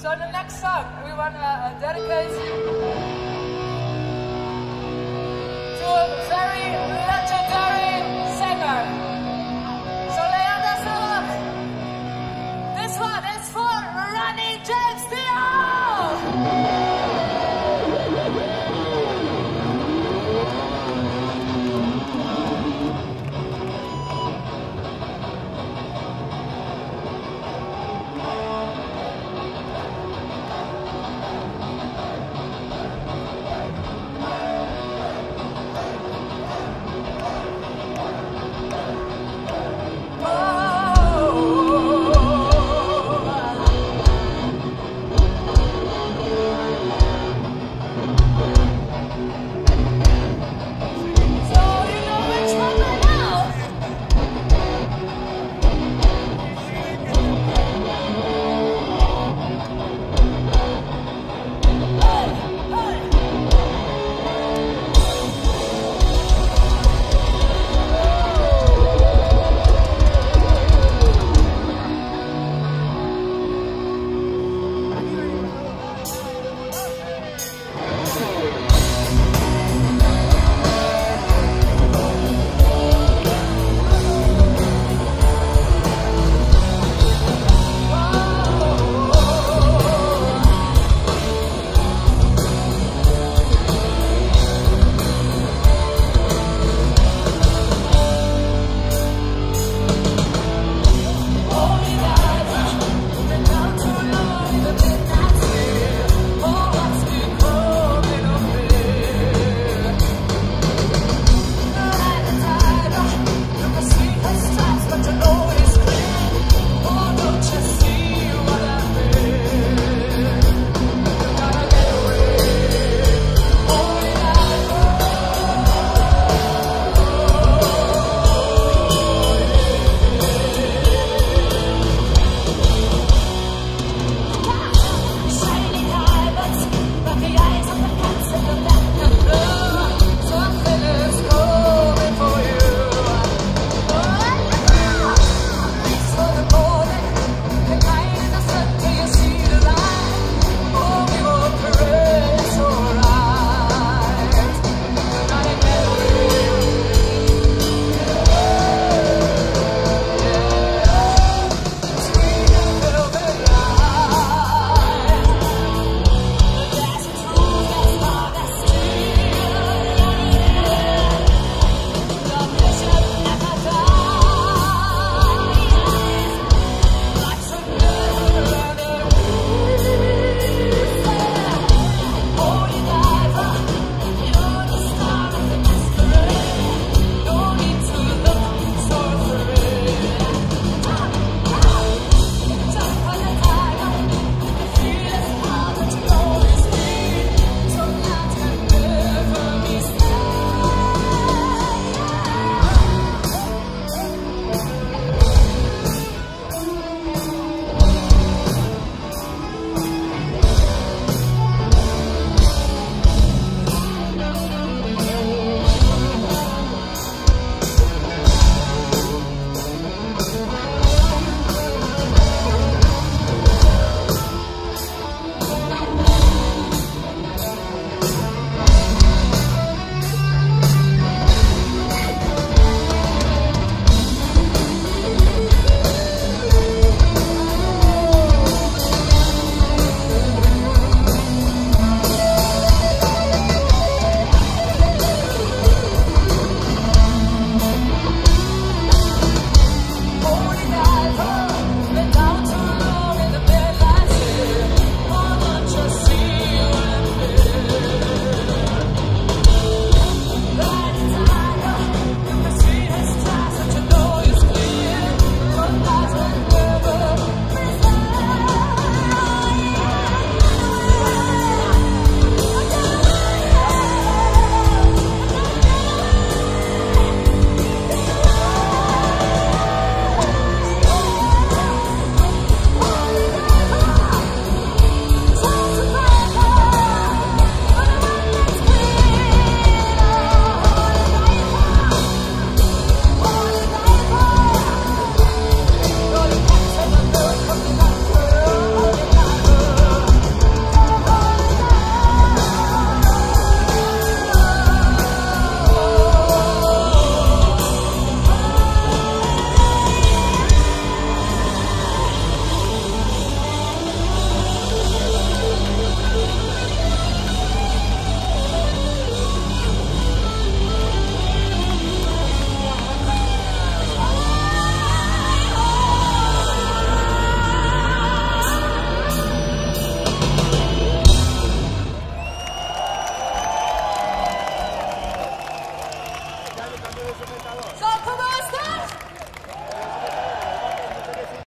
So the next song we want to uh, dedicate to a very